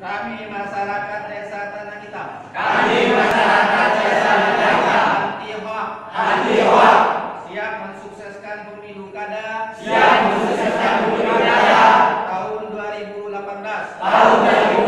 Kami masyarakat desa Tanah Kita. Kami masyarakat desa Tanah Kita. Anti hoak. Siap mensukseskan pemilu kada. Siap mensukseskan pemilu kada. Tahun 2018. Tahun 2018.